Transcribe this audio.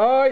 はい。